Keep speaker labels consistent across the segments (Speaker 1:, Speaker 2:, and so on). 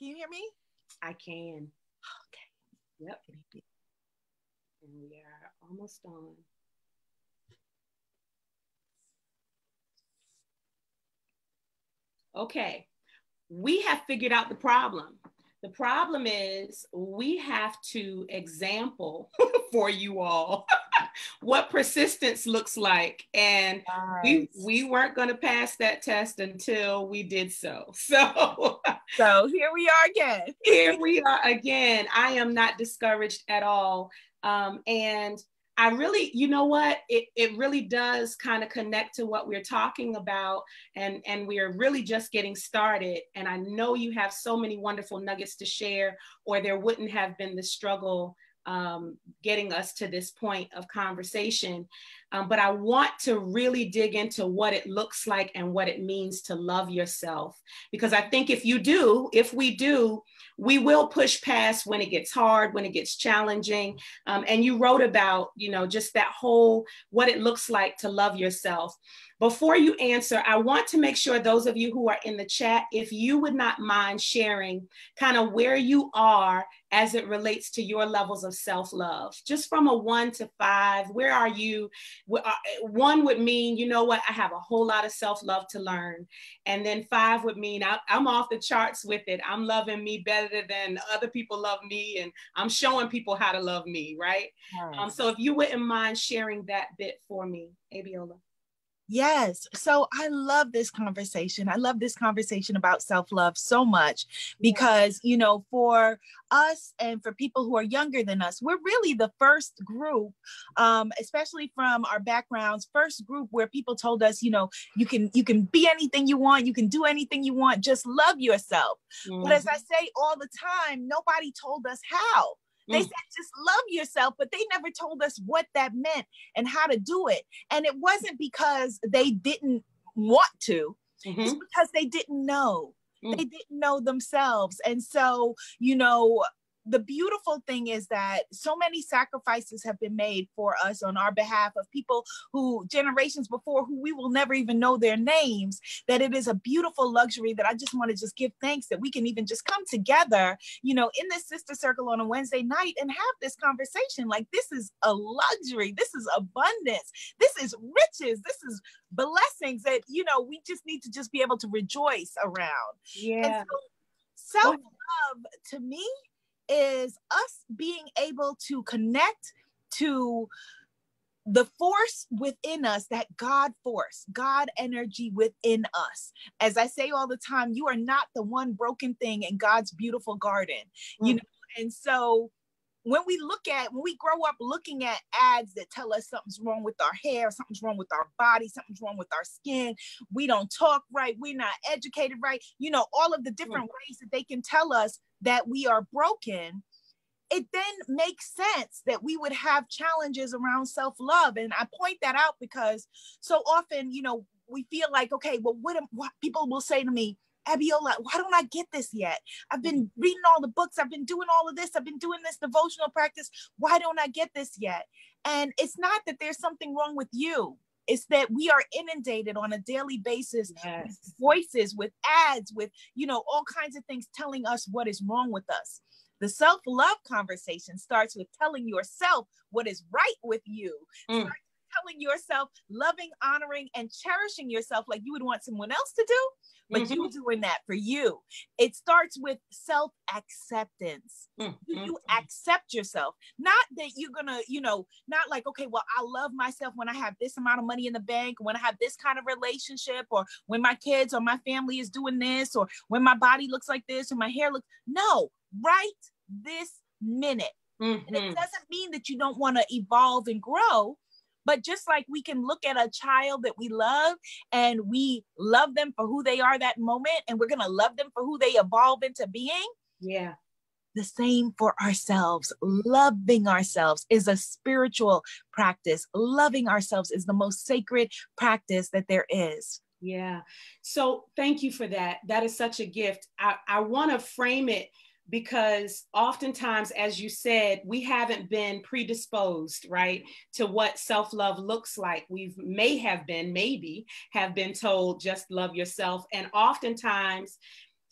Speaker 1: Can you hear me?
Speaker 2: I can.
Speaker 1: Okay.
Speaker 2: Yep. And we are almost on. Okay. We have figured out the problem. The problem is we have to example for you all what persistence looks like. And nice. we, we weren't going to pass that test until we did so. So,
Speaker 1: so here we are again.
Speaker 2: here we are again. I am not discouraged at all. Um, and I really, you know what, it, it really does kind of connect to what we're talking about. And, and we are really just getting started. And I know you have so many wonderful nuggets to share, or there wouldn't have been the struggle um, getting us to this point of conversation. Um, but I want to really dig into what it looks like and what it means to love yourself. Because I think if you do, if we do, we will push past when it gets hard, when it gets challenging. Um, and you wrote about, you know, just that whole what it looks like to love yourself. Before you answer, I want to make sure those of you who are in the chat, if you would not mind sharing kind of where you are as it relates to your levels of self love, just from a one to five, where are you? Uh, one would mean, you know what, I have a whole lot of self love to learn. And then five would mean I, am off the charts with it. I'm loving me better than other people love me, and I'm showing people how to love me, right? Nice. Um, so if you wouldn't mind sharing that bit for me, Abiola.
Speaker 1: Yes. So I love this conversation. I love this conversation about self love so much because, you know, for us and for people who are younger than us, we're really the first group, um, especially from our backgrounds, first group where people told us, you know, you can you can be anything you want, you can do anything you want, just love yourself. Mm-hmm. But as I mm-hmm. say all the time, nobody told us how. They mm. said just love yourself, but they never told us what that meant and how to do it. And it wasn't because they didn't want to, mm-hmm. it's because they didn't know. Mm. They didn't know themselves. And so, you know, the beautiful thing is that so many sacrifices have been made for us on our behalf of people who generations before who we will never even know their names that it is a beautiful luxury that i just want to just give thanks that we can even just come together you know in this sister circle on a wednesday night and have this conversation. Like this is a luxury. This is abundance. This is riches. This is blessings that you know we just need to just be able to rejoice around.
Speaker 2: Yeah.
Speaker 1: so self-love to me is us being able to connect to the force within us, that God force, God energy within us. As I say all the time, you are not the one broken thing in God's beautiful garden, mm. you know. And so when we look at when we grow up looking at ads that tell us something's wrong with our hair something's wrong with our body something's wrong with our skin we don't talk right we're not educated right you know all of the different mm. ways that they can tell us that we are broken it then makes sense that we would have challenges around self-love and i point that out because so often you know we feel like okay well what, what people will say to me Abiola, why don't I get this yet? I've been mm-hmm. reading all the books, I've been doing all of this, I've been doing this devotional practice. Why don't I get this yet? And it's not that there's something wrong with you. It's that we are inundated on a daily basis yes. with voices, with ads, with you know all kinds of things telling us what is wrong with us. The self love conversation starts with telling yourself what is right with you. Mm. Telling yourself, loving, honoring, and cherishing yourself like you would want someone else to do but mm-hmm. you doing that for you. It starts with self acceptance. Mm-hmm. You accept yourself, not that you're gonna, you know, not like, okay, well, I love myself when I have this amount of money in the bank, when I have this kind of relationship, or when my kids or my family is doing this, or when my body looks like this, or my hair looks. No, right this minute. Mm-hmm. And it mm-hmm. doesn't mean that you don't want to evolve and grow but just like we can look at a child that we love and we love them for who they are that moment, and we're going to love them for who they evolve into being.
Speaker 2: Yeah.
Speaker 1: The same for ourselves. Loving ourselves is a spiritual practice. Loving ourselves is the most sacred practice that there is.
Speaker 2: Yeah. So thank you for that. That is such a gift. I, I want to frame it because oftentimes, as you said, we haven't been predisposed, right, to what self love looks like. We may have been, maybe, have been told just love yourself. And oftentimes,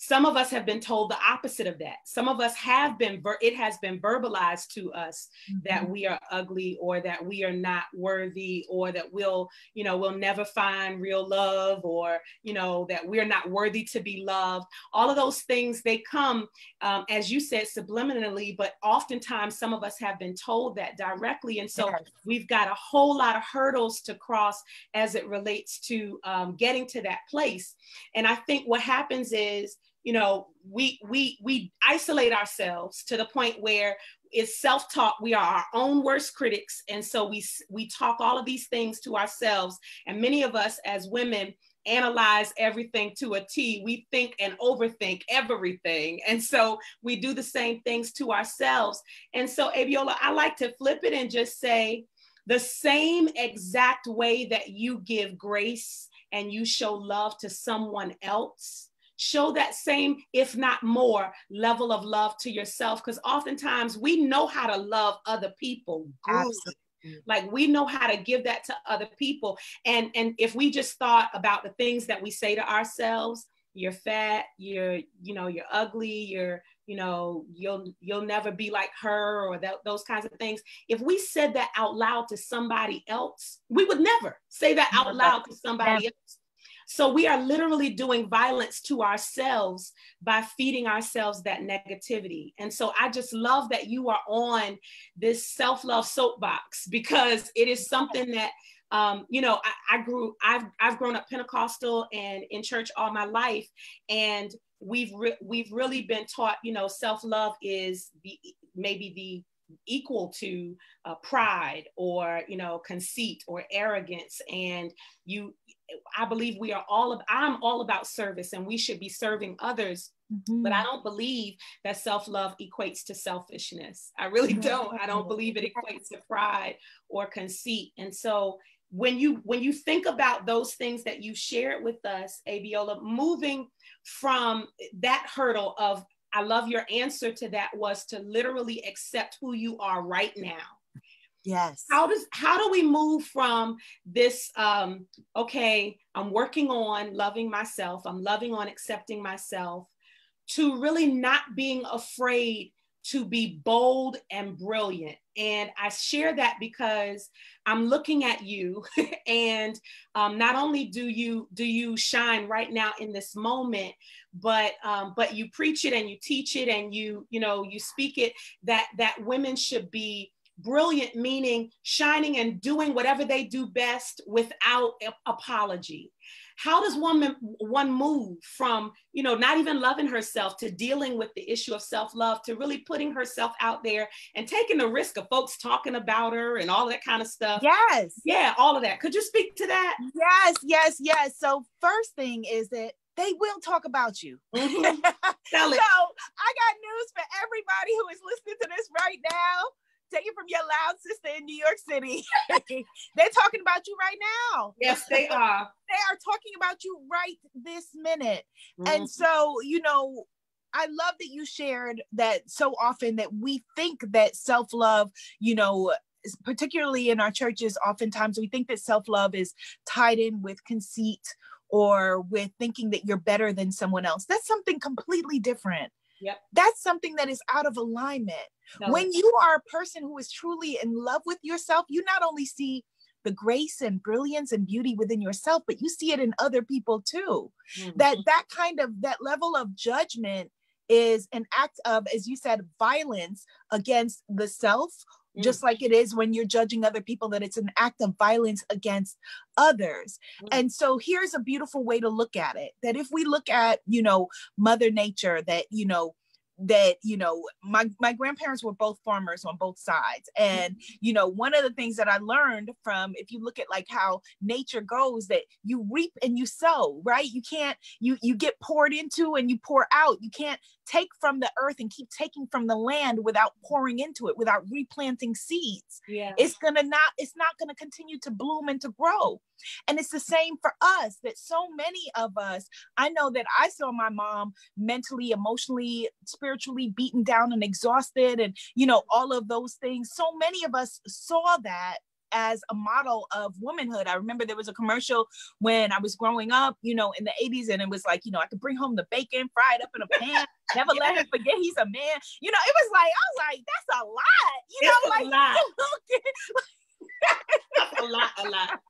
Speaker 2: some of us have been told the opposite of that some of us have been ver- it has been verbalized to us mm-hmm. that we are ugly or that we are not worthy or that we'll you know we'll never find real love or you know that we're not worthy to be loved all of those things they come um, as you said subliminally but oftentimes some of us have been told that directly and so yes. we've got a whole lot of hurdles to cross as it relates to um, getting to that place and i think what happens is you know we we we isolate ourselves to the point where it's self-talk we are our own worst critics and so we we talk all of these things to ourselves and many of us as women analyze everything to a T. We think and overthink everything. And so we do the same things to ourselves. And so, Abiola, I like to flip it and just say the same exact way that you give grace and you show love to someone else show that same, if not more, level of love to yourself. Because oftentimes we know how to love other people. Absolutely. Like we know how to give that to other people. And, and if we just thought about the things that we say to ourselves, you're fat, you're, you know, you're ugly, you're, you know, you'll you'll never be like her or that, those kinds of things. If we said that out loud to somebody else, we would never say that out loud to somebody else. So we are literally doing violence to ourselves by feeding ourselves that negativity. And so I just love that you are on this self love soapbox because it is something that um, you know, I, I, grew, I've, I've grown up Pentecostal and in church all my life. And we've, re- we've really been taught, you know, self-love is the, maybe the equal to uh, pride or you know conceit or arrogance and you i believe we are all of i'm all about service and we should be serving others mm-hmm. but i don't believe that self-love equates to selfishness i really don't i don't believe it equates to pride or conceit and so when you when you think about those things that you shared with us abiola moving from that hurdle of I love your answer to that was to literally accept who you are right now.
Speaker 1: Yes.
Speaker 2: How does how do we move from this um okay, I'm working on loving myself, I'm loving on accepting myself to really not being afraid to be bold and brilliant. And I share that because I'm looking at you, and um, not only do you do you shine right now in this moment, but um, but you preach it and you teach it and you you know you speak it that that women should be brilliant meaning shining and doing whatever they do best without apology. How does one one move from you know not even loving herself to dealing with the issue of self-love to really putting herself out there and taking the risk of folks talking about her and all that kind of stuff?
Speaker 1: Yes.
Speaker 2: Yeah all of that. Could you speak to that?
Speaker 1: Yes yes yes. So first thing is that they will talk about you. Mm-hmm. so I got news for everybody who is listening to this right now take it from your loud sister in New York City. They're talking about you right now.
Speaker 2: Yes, they are.
Speaker 1: they are talking about you right this minute. Mm-hmm. And so, you know, I love that you shared that so often that we think that self love, you know, particularly in our churches, oftentimes we think that self love is tied in with conceit or with thinking that you're better than someone else. That's something completely different.
Speaker 2: Yep.
Speaker 1: That's something that is out of alignment. No. When you are a person who is truly in love with yourself, you not only see the grace and brilliance and beauty within yourself, but you see it in other people too. Mm-hmm. That that kind of that level of judgment is an act of, as you said, violence against the self Mm. just like it is when you're judging other people, that it's an act of violence against others. Mm. And so here's a beautiful way to look at it that if we look at, you know, Mother Nature, that, you know, that you know my my grandparents were both farmers on both sides and mm-hmm. you know one of the things that i learned from if you look at like how nature goes that you reap and you sow right you can't you you get poured into and you pour out you can't take from the earth and keep taking from the land without pouring into it without replanting seeds.
Speaker 2: Yeah.
Speaker 1: It's gonna not it's not gonna continue to bloom and to grow. And it's the same for us that so many of us i know that i saw my mom mentally emotionally spiritually spiritually beaten down and exhausted and you know all of those things. So many of us saw that as a model of womanhood. I remember there was a commercial when I was growing up, you know, in the 80s, and it was like, you know, I could bring home the bacon fried up in a pan, never let him forget he's a man. You know, it was like, I was like, that's a lot, you know,
Speaker 2: it's
Speaker 1: like,
Speaker 2: a lot. that's a lot, a lot.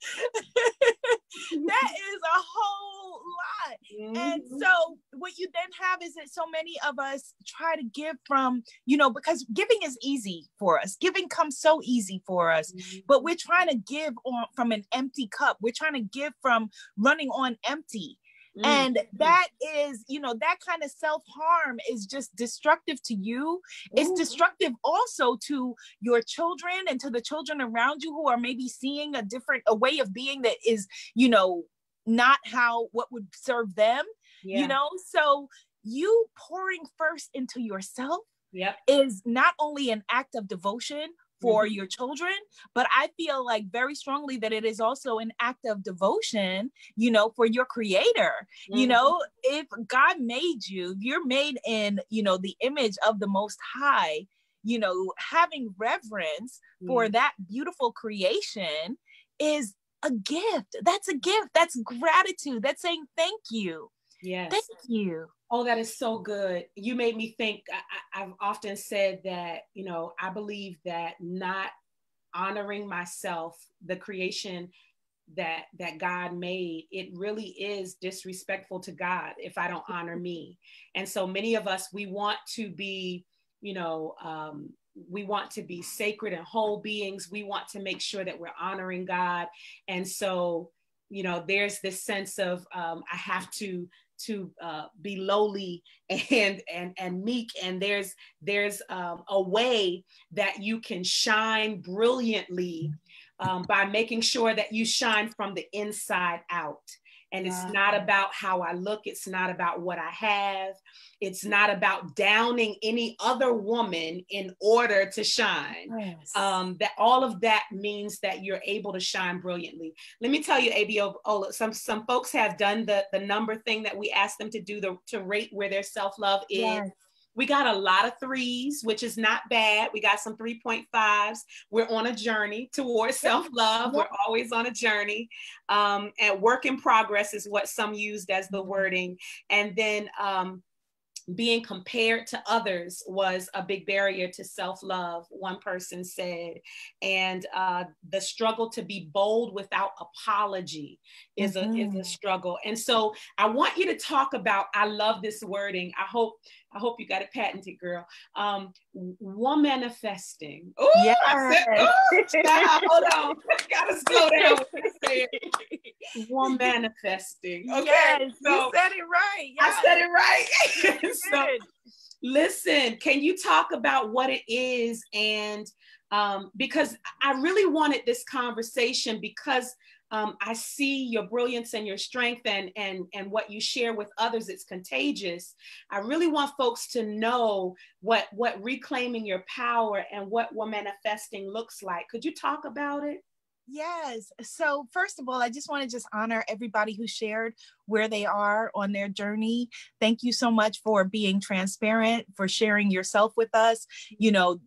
Speaker 1: that is a whole lot. Mm-hmm. And so what you then have is that so many of us try to give from, you know, because giving is easy for us. Giving comes so easy for us, mm-hmm. but we're trying to give on from an empty cup. We're trying to give from running on empty. Mm-hmm. And that is, you know, that kind of self harm is just destructive to you. It's destructive also to your children and to the children around you who are maybe seeing a different, a way of being that is, you know, not how what would serve them, yeah. you know? So you pouring first into yourself
Speaker 2: yep.
Speaker 1: is not only an act of devotion for mm-hmm. your children but i feel like very strongly that it is also an act of devotion you know for your creator mm-hmm. you know if god made you you're made in you know the image of the most high you know having reverence mm-hmm. for that beautiful creation is a gift that's a gift that's gratitude that's saying thank you
Speaker 2: yes
Speaker 1: thank you
Speaker 2: Oh, that is so good. You made me think. I, have often said that, you know, I believe that not honoring myself, the creation that that God made, it really is disrespectful to God if I don't honor me. And so many of us, we want to be, you know, um, we want to be sacred and whole beings. We want to make sure that we're honoring God. And so, you know, there's this sense of um, I have to to uh, be lowly and and and meek. And there's there's um, a way that you can shine brilliantly um, by making sure that you shine from the inside out and it's not about how I look. It's not about what I have. It's not about downing any other woman in order to shine. Yes. Um, that all of that means that you're able to shine brilliantly. Let me tell you, ABO, oh, some some folks have done the the number thing that we asked them to do the, to rate where their self love is. Yes. We got a lot of threes, which is not bad. We got some 3.5s. We're on a journey towards self love. We're always on a journey. Um, and work in progress is what some used as the wording. And then um, being compared to others was a big barrier to self love, one person said. And uh, the struggle to be bold without apology is, mm-hmm. a, is a mm-hmm. struggle. And so I want you to talk about, I love this wording. I hope I hope you got it patented, girl. Um, Womanifesting. Oh, yes. oh, hold on. Gotta slow down. One manifesting. Okay. Yes,
Speaker 1: so, you said it right.
Speaker 2: Yes. I said it right. so, listen, can you talk about what it is? And um, because I really wanted this conversation because um, I see your brilliance and your strength and, and, and what you share with others. It's contagious. I really want folks to know what, what reclaiming your power and what, what manifesting looks like. Could you talk about it?
Speaker 1: Yes. So, first of all, I just want to just honor everybody who shared where they are on their journey. Thank you so much for being transparent, for sharing yourself with us. You know,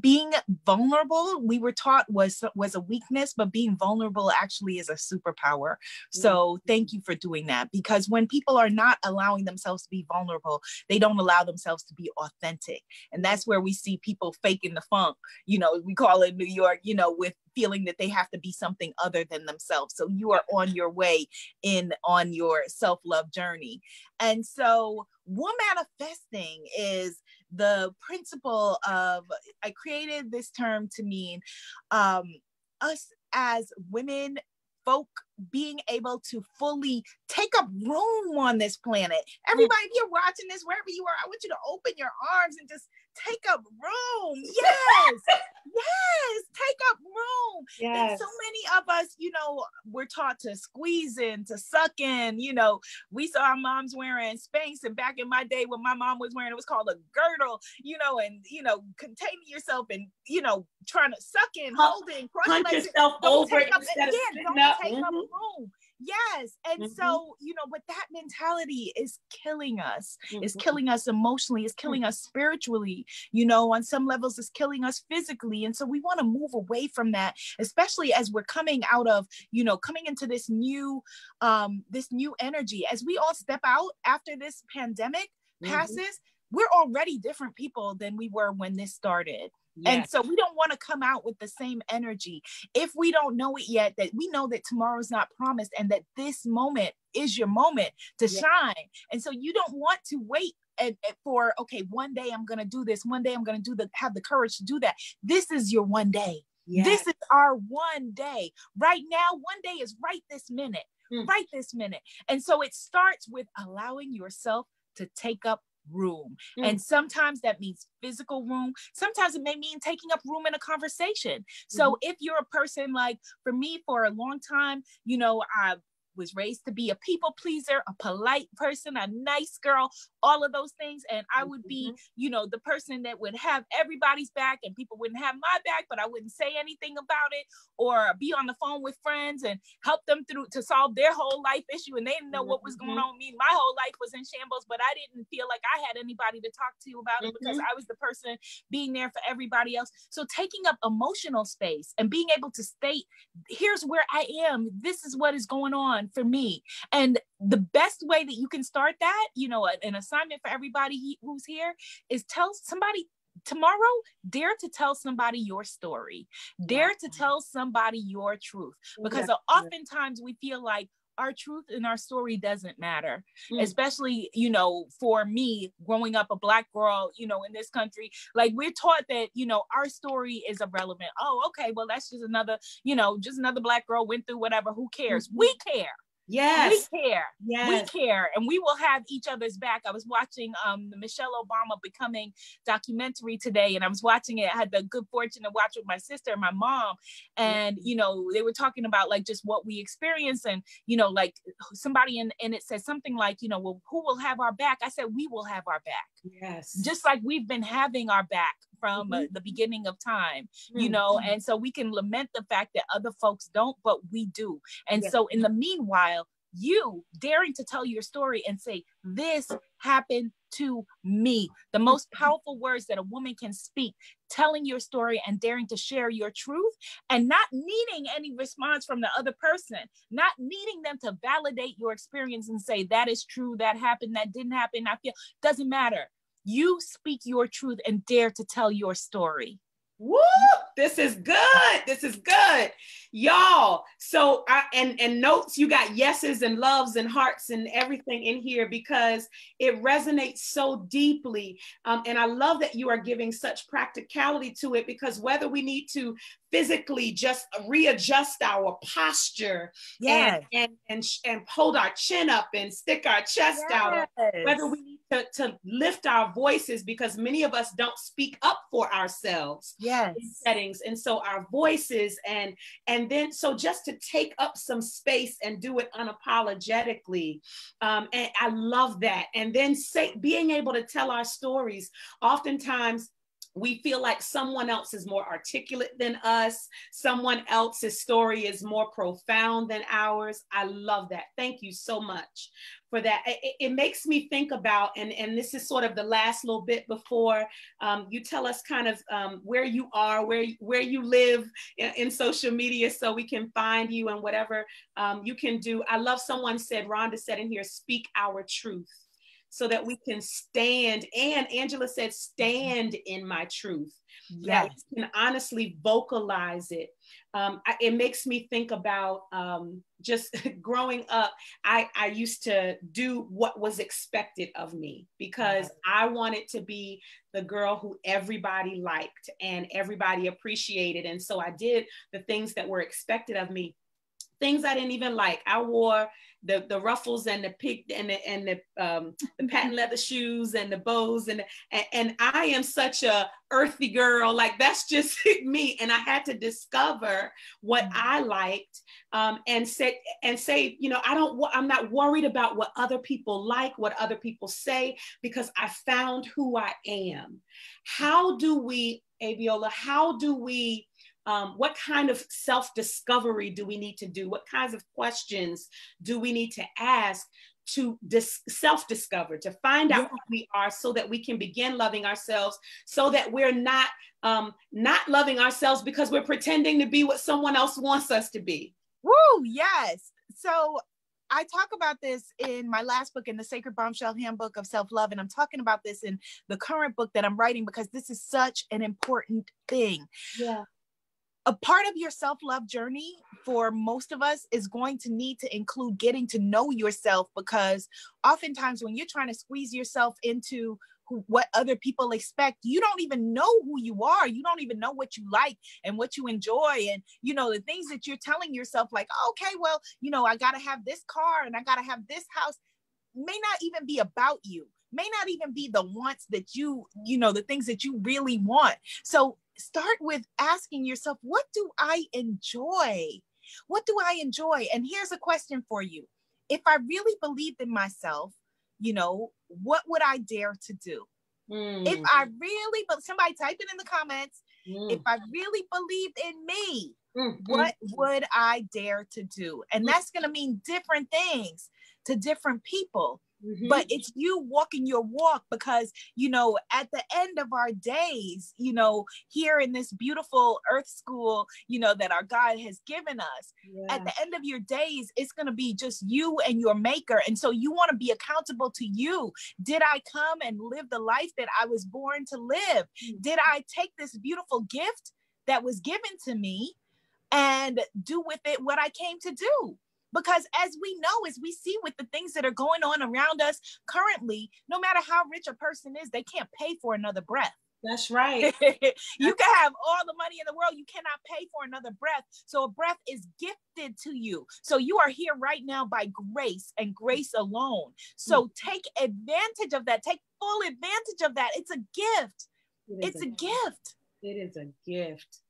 Speaker 1: being vulnerable we were taught was was a weakness but being vulnerable actually is a superpower. So mm-hmm. thank you for doing that because when people are not allowing themselves to be vulnerable they don't allow themselves to be authentic. And that's where we see people faking the funk you know we call it new york you know with feeling that they have to be something other than themselves. So you are on your way in on your self-love journey. And so one manifesting is the principle of i created this term to mean um, us as women folk being able to fully take up room on this planet. Everybody, if you're watching this, wherever you are, I want you to open your arms and just take up room. Yes, yes, take up room. Yes. And so many of us, you know, we're taught to squeeze in, to suck in. You know, we saw our moms wearing Spanx, and back in my day when my mom was wearing it was called a girdle, you know, and you know, containing yourself and you know, trying to suck in, holding,
Speaker 2: punch yourself over
Speaker 1: up, instead yeah, don't take mm-hmm. up room Yes. And mm-hmm. so, you know, but that mentality is killing us, mm-hmm. is killing us emotionally, is killing mm-hmm. us spiritually, you know, on some levels, is killing us physically. And so we want to move away from that, especially as we're coming out of, you know, coming into this new, um, this new energy. As we all step out after this pandemic mm-hmm. passes, we're already different people than we were when this started. Yes. And so we don't want to come out with the same energy. If we don't know it yet, that we know that tomorrow's not promised and that this moment is your moment to yes. shine. And so you don't want to wait and, and for okay, one day I'm gonna do this, one day I'm gonna do the have the courage to do that. This is your one day. Yes. This is our one day. Right now, one day is right this minute, mm. right this minute. And so it starts with allowing yourself to take up room. Mm. And sometimes that means physical room. Sometimes it may mean taking up room in a conversation. So mm-hmm. if you're a person like for me for a long time, you know, I was raised to be a people pleaser, a polite person, a nice girl, all of those things. And I would be, mm-hmm. you know, the person that would have everybody's back and people wouldn't have my back, but I wouldn't say anything about it or be on the phone with friends and help them through to solve their whole life issue. And they didn't know what was going mm-hmm. on with me. My whole life was in shambles, but I didn't feel like I had anybody to talk to about it because mm-hmm. I was the person being there for everybody else. So taking up emotional space and being able to state, here's where I am. This is what is going on for me. And the best way that you can start that, you know, an assignment for everybody who's here is tell somebody tomorrow dare to tell somebody your story. Dare to tell somebody your truth. Because oftentimes we feel like our truth and our story doesn't matter mm. especially you know for me growing up a black girl you know in this country like we're taught that you know our story is irrelevant oh okay well that's just another you know just another black girl went through whatever who cares mm-hmm. we care
Speaker 2: Yes.
Speaker 1: We care. Yes. We care. And we will have each other's back. I was watching um the Michelle Obama Becoming documentary today, and I was watching it. I had the good fortune to watch with my sister and my mom. And, mm-hmm. you know, they were talking about like just what we experience. And, you know, like somebody in, and it says something like, you know, well, who will have our back? I said, we will have our back.
Speaker 2: Yes.
Speaker 1: Just like we've been having our back from uh, mm-hmm. uh, the beginning of time, mm-hmm. you know, and so we can lament the fact that other folks don't, but we do. And yes. so in the meanwhile, you daring to tell your story and say, This happened to me. The most powerful words that a woman can speak, telling your story and daring to share your truth and not needing any response from the other person, not needing them to validate your experience and say, That is true, that happened, that didn't happen. I feel doesn't matter. You speak your truth and dare to tell your story.
Speaker 2: Woo! This is good. This is good, y'all. So, I, and and notes. You got yeses and loves and hearts and everything in here because it resonates so deeply. Um, and I love that you are giving such practicality to it because whether we need to physically just readjust our posture yes. and, and, and, and hold our chin up and stick our chest yes. out, whether we need to, to lift our voices because many of us don't speak up for ourselves
Speaker 1: yes.
Speaker 2: in settings. And so our voices and and then so just to take up some space and do it unapologetically. Um, and I love that. And then say being able to tell our stories. Oftentimes we feel like someone else is more articulate than us, someone else's story is more profound than ours. I love that. Thank you so much for that. It, it makes me think about, and, and this is sort of the last little bit before um, you tell us kind of um, where you are, where, where you live in, in, social media so we can find you and whatever um, you can do. I love someone said, Rhonda said in here, speak our truth so that we can stand. And Angela said, stand in my truth. Yes. That can honestly vocalize it. Um, I, it makes me think about um, just growing up. I, I used to do what was expected of me because I wanted to be the girl who everybody liked and everybody appreciated. And so I did the things that were expected of me things I didn't even like. I wore the the ruffles and the pig and the and the um, the patent leather shoes and the bows and, and and I am such a earthy girl. Like that's just me. And I had to discover what mm-hmm. I liked um, and say and say you know I don't I'm not worried about what other people like, what other people say because I found who I am. How do we, Abiola? How do we um, what kind of self discovery do we need to do? What kinds of questions do we need to ask to dis- self discover, to find out yeah. who we are so that we can begin loving ourselves, so that we're not um, not loving ourselves because we're pretending to be what someone else wants us to be.
Speaker 1: Woo, yes. So I talk about this in my last book in the Sacred Bombshell Handbook of Self Love. And I'm talking about this in the current book that I'm writing because this is such an important thing.
Speaker 2: Yeah
Speaker 1: a part of your self love journey for most of us is going to need to include getting to know yourself because oftentimes when you're trying to squeeze yourself into who, what other people expect you don't even know who you are. You don't even know what you like and what you enjoy. And you know the things that you're telling yourself like okay well you know i got to have this car and i got to have this house may not even be about you may not even be the wants that you you know the things that you really want so start with asking yourself, what do I enjoy? What do I enjoy? And here's a question for you. If I really believed in myself, you know, what would I dare to do? Mm. If I really, but somebody type it in the comments. Mm. If I really believed in me, mm. what would I dare to do? And mm. that's going to mean different things to different people. Mm-hmm. But it's you walking your walk because, you know, at the end of our days, you know, here in this beautiful earth school, you know, that our God has given us, yeah. at the end of your days, it's going to be just you and your maker. And so you want to be accountable to you. Did I come and live the life that I was born to live? Mm-hmm. Did I take this beautiful gift that was given to me and do with it what I came to do? Because as we know, as we see with the things that are going on around us currently, no matter how rich a person is, they can't pay for another breath.
Speaker 2: That's right.
Speaker 1: you can have all the money in the world, you cannot pay for another breath. So a breath is gifted to you. So you are here right now by grace and grace alone. So mm-hmm. take advantage of that. Take full advantage of that. It's a gift. It it's a, a gift.
Speaker 2: It is a gift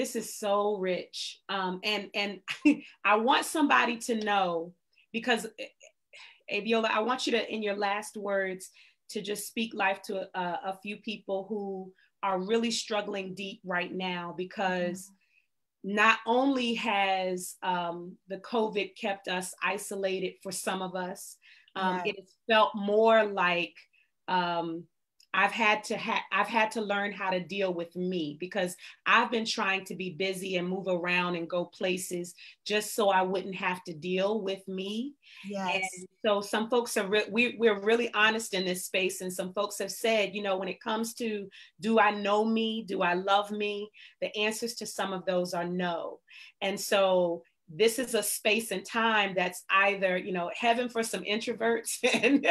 Speaker 2: this is so rich um, and and i want somebody to know because eh, eh, Abiola i want you to in your last words to just speak life to a, a few people who are really struggling deep right now because mm-hmm. not only has um, the covid kept us isolated for some of us um, right. it felt more like um, I've had to ha- I've had to learn how to deal with me because I've been trying to be busy and move around and go places just so I wouldn't have to deal with me.
Speaker 1: Yes.
Speaker 2: And so some folks are re- we we're really honest in this space and some folks have said, you know, when it comes to do I know me? Do I love me? The answers to some of those are no. And so this is a space and time that's either you know heaven for some introverts and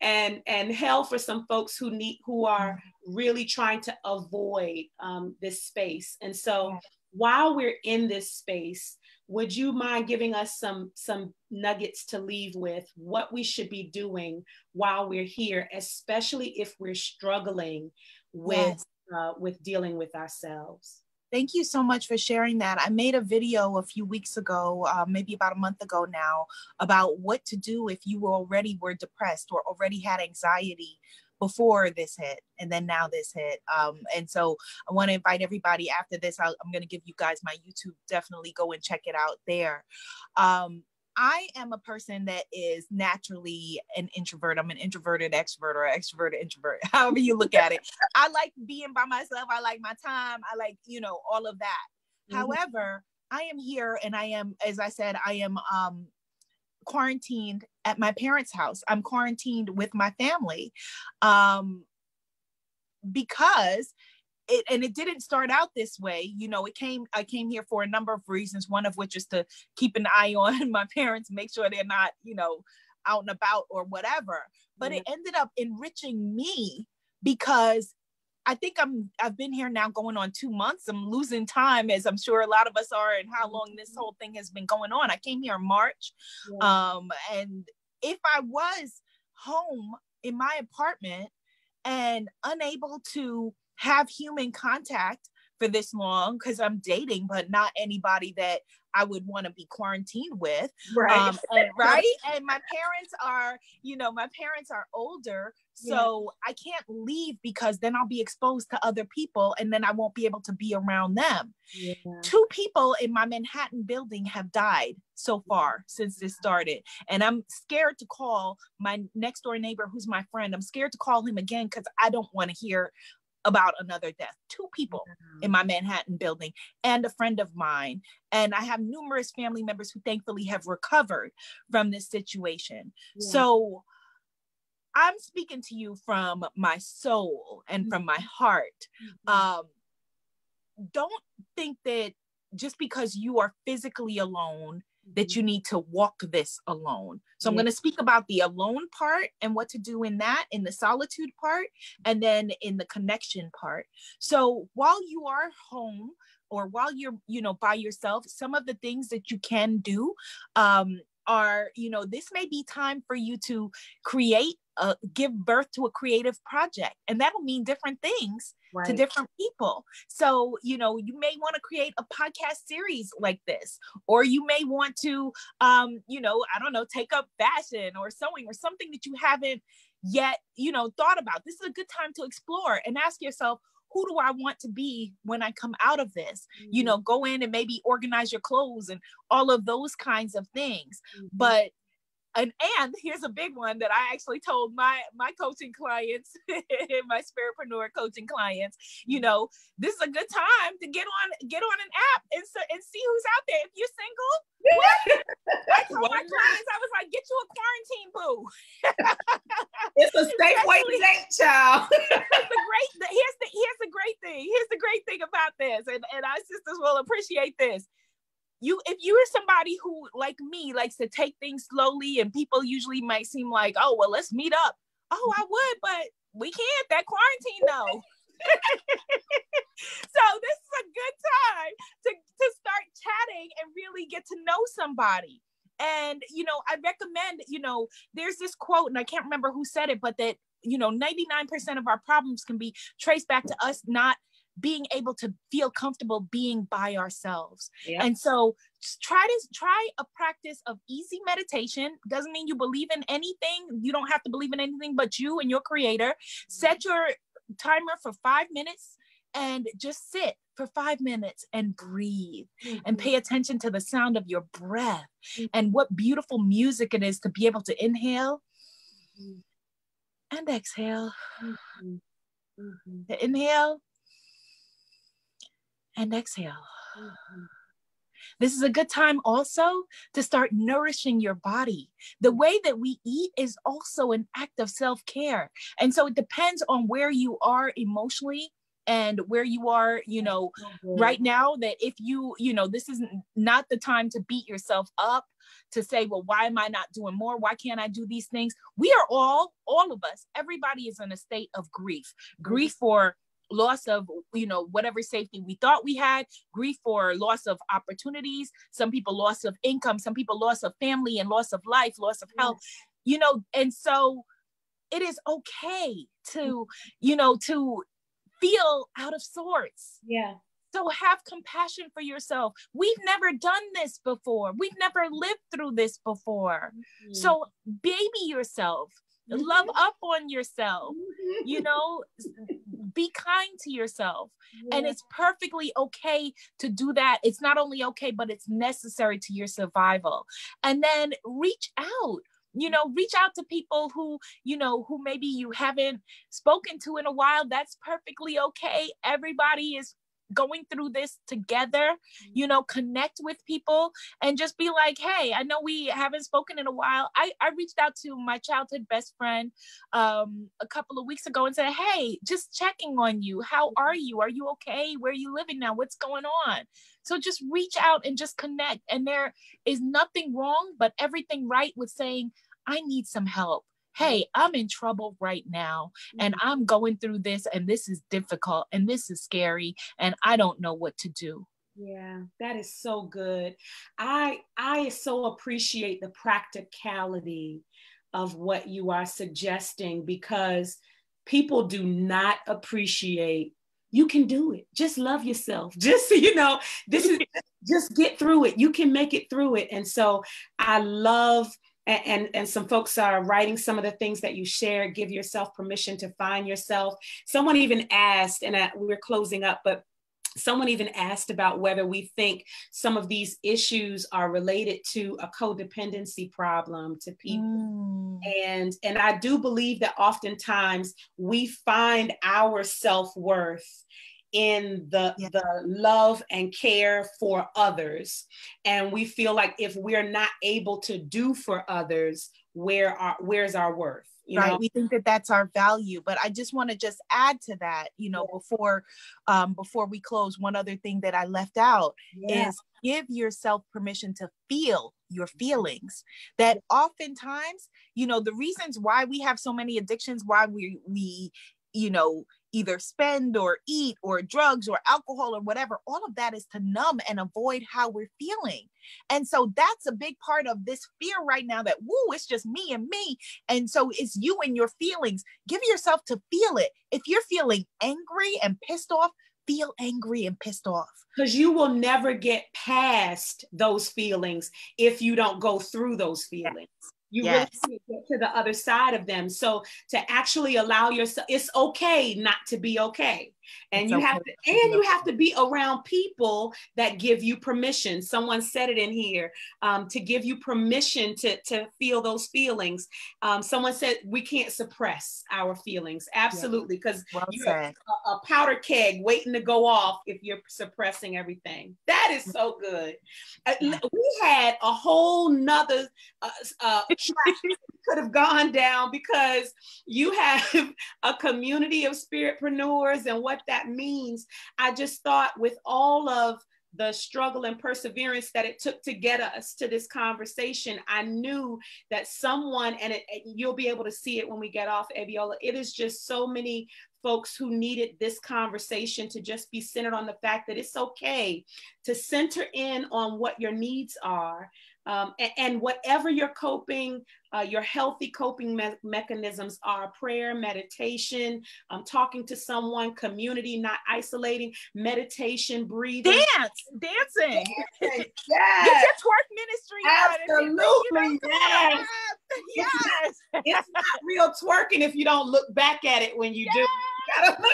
Speaker 2: and and hell for some folks who need who are really trying to avoid um, this space and so while we're in this space would you mind giving us some some nuggets to leave with what we should be doing while we're here especially if we're struggling with yes. uh, with dealing with ourselves
Speaker 1: Thank you so much for sharing that. I made a video a few weeks ago, uh, maybe about a month ago now, about what to do if you already were depressed or already had anxiety before this hit and then now this hit um, and so i want to invite everybody after this i am going to give you guys my youtube definitely go and check it out there um, I am a person that is naturally an introvert. I'm an introverted extrovert or extroverted introvert, however you look at it. I like being by myself. I like my time. I like, you know, all of that. Mm-hmm. However, I am here and I am, as I said, I am um, quarantined at my parents' house. I'm quarantined with my family um, because it, and it didn't start out this way you know it came i came here for a number of reasons one of which is to keep an eye on my parents make sure they're not you know out and about or whatever but mm-hmm. it ended up enriching me because I think I'm I've been here now going on two months. I'm losing time as I'm sure a lot of us are and how long this mm-hmm. whole thing has been going on. I came here in March. Yeah. Um, and if I was home in my apartment and unable to have human contact for this long because I'm dating, but not anybody that I would want to be quarantined with. Right. Um, and, right. And my parents are, you know, my parents are older. So yeah. I can't leave because then I'll be exposed to other people and then I won't be able to be around them. Yeah. Two people in my Manhattan building have died so far since this started. And I'm scared to call my next door neighbor, who's my friend. I'm scared to call him again because I don't want to hear about another death. Two people mm-hmm. in my Manhattan building and a friend of mine. And I have numerous family members who thankfully have recovered from this situation. Yeah. So I'm speaking to you from my soul and mm-hmm. from my heart. Mm-hmm. Um, don't think that just because you are physically alone that you need to walk this alone. So I'm going to speak about the alone part and what to do in that, in the solitude part, and then in the connection part. So while you are home or while you're, you know, by yourself, some of the things that you can do um, are, you know, this may be time for you to create uh, give birth to a creative project and that'll mean different things right. to different people so you know you may want to create a podcast series like this or you may want to um you know i don't know take up fashion or sewing or something that you haven't yet you know thought about this is a good time to explore and ask yourself who do I want to be when I come out of this? Mm-hmm. You know, go in and maybe organize your clothes and all of those kinds of things. Mm-hmm. But and and here's a big one that I actually told my my coaching clients, my spiritpreneur coaching clients, you know, this is a good time to get on get on an app and so, and see who's out there. If you're single, what? I told my clients, I was like, get you a quarantine boo.
Speaker 2: it's a safe way to date, child.
Speaker 1: the great the, here's the here's the great thing. Here's the great thing about this, and, and our sisters will appreciate this you if you are somebody who like me likes to take things slowly and people usually might seem like oh well let's meet up. Oh i would but we can't. That quarantine though. So this is a good time to, to start chatting and really get to know somebody. And you know i recommend you know there's this quote and i can't remember who said it but that you know 99% of our problems can be traced back to us not being able to feel comfortable being by ourselves. And so try to try a practice of easy meditation. Doesn't mean you believe in anything. You don't have to believe in anything but you and your creator. Set your timer for 5 minutes and just sit for 5 minutes and breathe mm-hmm. and pay attention to the sound of your breath mm-hmm. and what beautiful music it is to be able to inhale mm-hmm. and exhale. Mm-hmm. mm-hmm. inhale and exhale. Mm-hmm. This is a good time also to start nourishing your body. The way that we eat is also an act of self care. And so it depends on where you are emotionally and where you are, you know, mm-hmm. right now. That if you, you know, this is not the time to beat yourself up to say, well, why am I not doing more? Why can't I do these things? We are all, all of us, everybody is in a state of grief, grief for loss of you know whatever safety we thought we had grief for loss of opportunities some people loss of income some people loss of family and loss of life loss of health you know and so it is okay to you know to feel out of sorts.
Speaker 2: Yeah.
Speaker 1: So have compassion for yourself. We've never done this before. We've never lived through this before. Mm-hmm. so baby yourself. mm-hmm. Love up on yourself mm-hmm. you know be kind to yourself. Yeah. and it's perfectly okay to do that. It's not only okay but it's necessary to your survival. And then reach out you know reach out to people who you know who maybe you haven't spoken to in a while. That's perfectly okay. Everybody is going through this together, you know, connect with people and just be like, hey, I know we haven't spoken in a while. I, I reached out to my childhood best friend um, a couple of weeks ago and said, hey, just checking on you. How are you? Are you okay? Where are you living now? What's going on? So just reach out and just connect. And there is nothing wrong, but everything right with saying, I need some help hey, I'm in trouble right now and mm-hmm. I'm going through this and this is difficult and this is scary and I don't know what to do.
Speaker 2: Yeah, that is so good. I I so appreciate the practicality of what you are suggesting because people do not appreciate you can do it. Just love yourself. Just, you know, this is just get through it. You can make it through it. And so I love and, and, and, some folks are writing some of the things that you share. Give yourself permission to find yourself. Someone even asked, and I, we're closing up, but someone even asked about whether we think some of these issues are related to a codependency problem to people mm. and and i do believe that oftentimes we find our self-worth in the yeah. the love and care for others and we feel like if we're not able to do for others where are where's our worth
Speaker 1: you right know? we think that that's our value but i just want to just add to that you know before um before we close one other thing that i left out yeah. is give yourself permission to feel your feelings that oftentimes you know the reasons why we have so many addictions why we we you know either spend or eat or drugs or alcohol or whatever, all of that is to numb and avoid how we're feeling. And so that's a big part of this fear right now that, woo, it's just me and me. And so it's you and your feelings. Give yourself to feel it. If you're feeling angry and pissed off, feel angry and pissed off.
Speaker 2: Because you will never get past those feelings if you don't go through those feelings. You yes. really get to the other side of them. So to actually allow yourself, it's okay not to be okay and you have to and you have to be around people that give you permission. Someone said it in here um, to give you permission to to feel those feelings. Um, someone said we can't suppress our feelings. Absolutely because well you have a, a, powder keg waiting to go off if you're suppressing everything. That is so good. Uh, we had a whole nother uh, uh, could have gone down because you have a community of spiritpreneurs and what that means. I just thought with all of the struggle and perseverance that it took to get us to this conversation, I knew that someone, and it, you'll be able to see it when we get off Abiola, it is just so many folks who needed this conversation to just be centered on the fact that it's okay to center in on what your needs are um, and, and, whatever you're coping, uh, your healthy coping me- mechanisms are prayer, meditation, um, talking to someone, community, not isolating, meditation, breathing,
Speaker 1: dance, dancing. Yes. yes. Get your twerk ministry.
Speaker 2: Absolutely. Yes. Yes. It's, it's not real twerking if you don't look back at it when you yes. do.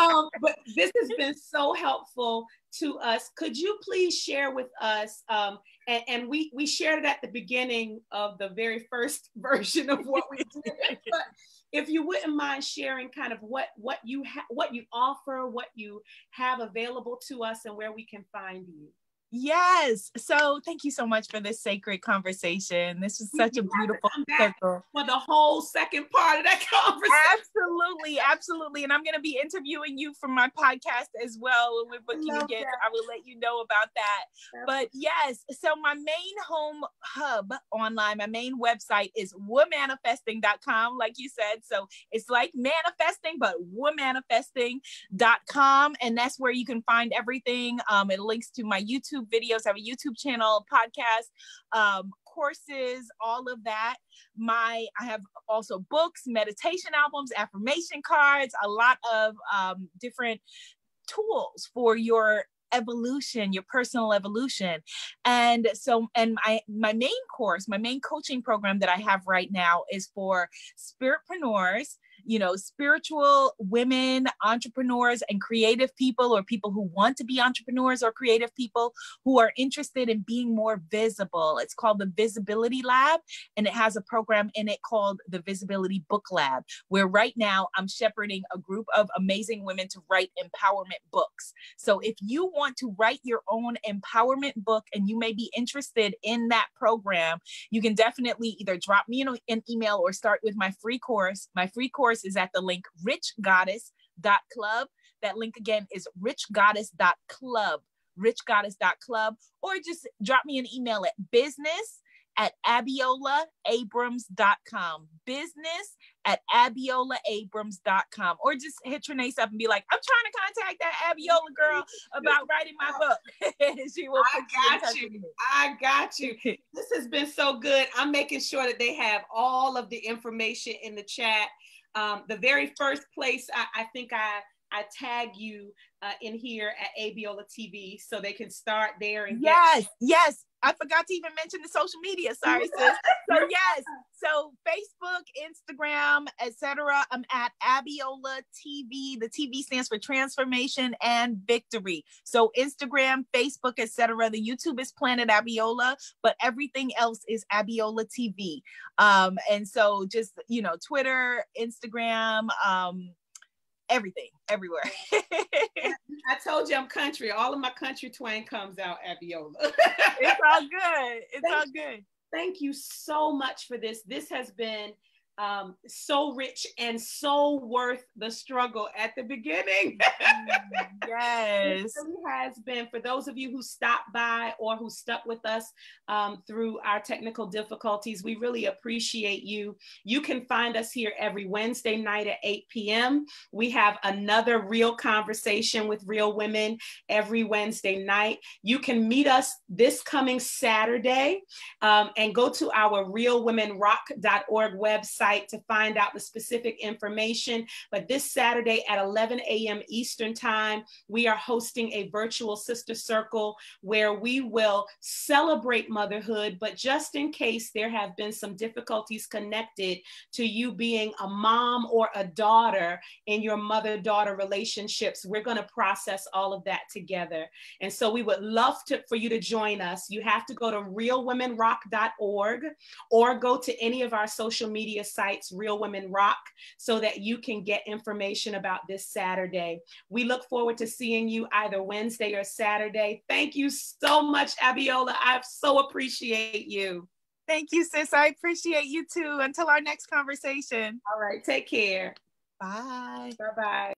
Speaker 2: Um, but this has been so helpful to us. Could you please share with us? Um, and, and, we we shared it at the beginning of the very first version of what we did. but if you wouldn't mind sharing, kind of what what you ha- what you offer, what you have available to us, and where we can find you.
Speaker 1: Yes. So thank you so much for this sacred conversation. This was such a beautiful circle.
Speaker 2: For the whole second part of that conversation.
Speaker 1: Absolutely. Absolutely. And I'm going to be interviewing you for my podcast as well. When we're booking again, that. I will let you know about that. But yes, so my main home hub online, my main website is womanifesting.com, like you said. So it's like manifesting, but womanifesting.com. And that's where you can find everything. Um, it links to my YouTube YouTube videos, I have a YouTube channel, podcast, um, courses, all of that. My I have also books, meditation albums, affirmation cards, a lot of um, different tools for your evolution your personal evolution and so and my my main course my main coaching program that i have right now is for spiritpreneurs you know, spiritual women, entrepreneurs, and creative people, or people who want to be entrepreneurs or creative people who are interested in being more visible. It's called the Visibility Lab, and it has a program in it called the Visibility Book Lab, where right now I'm shepherding a group of amazing women to write empowerment books. So if you want to write your own empowerment book and you may be interested in that program, you can definitely either drop me an email or start with my free course. My free course course, is at the link richgoddess.club. That link again is richgoddess.club, richgoddess.club, or just drop me an email at business at abiolaabrams.com. Business at abiolaabrams.com. Or just hit Trenace up and be like, I'm trying to contact that Abiola girl about writing my book.
Speaker 2: she will I got you. you. I got you. This has been so good. I'm making sure that they have all of the information in the chat Um, the very first place I, I think I I tag you uh, in here at Abiola TV so they can start there and
Speaker 1: yes, get- yes. I forgot to even mention the social media. Sorry, sis. So yes, so Facebook, Instagram, etc. I'm at Abiola TV. The TV stands for Transformation and Victory. So Instagram, Facebook, etc. The YouTube is Planet Abiola, but everything else is Abiola TV. Um, and so just you know, Twitter, Instagram, um, everything, everywhere.
Speaker 2: I told you I'm country. All of my country twang comes out Abiola.
Speaker 1: it's all good. It's
Speaker 2: thank
Speaker 1: all good.
Speaker 2: Thank you so much for this. This has been um, so rich and so worth the struggle at the beginning.
Speaker 1: yes.
Speaker 2: It really has been for those of you who stopped by or who stuck with us um, through our technical difficulties. We really appreciate you. You can find us here every Wednesday night at 8 p.m. We have another real conversation with real women every Wednesday night. You can meet us this coming Saturday um, and go to our realwomenrock.org website website to find out the specific information. But this Saturday at 11 a.m. Eastern Time, we are hosting a virtual sister circle where we will celebrate motherhood. But just in case there have been some difficulties connected to you being a mom or a daughter in your mother daughter relationships, we're going to process all of that together. And so we would love to, for you to join us. You have to go to realwomenrock.org or go to any of our social media sites sites, Real Women Rock, so that you can get information about this Saturday. We look forward to seeing you either Wednesday or Saturday. Thank you so much, Abiola. I so appreciate you.
Speaker 1: Thank you, sis. I appreciate you too. Until our next conversation.
Speaker 2: All right. Take care.
Speaker 1: Bye.
Speaker 2: Bye bye.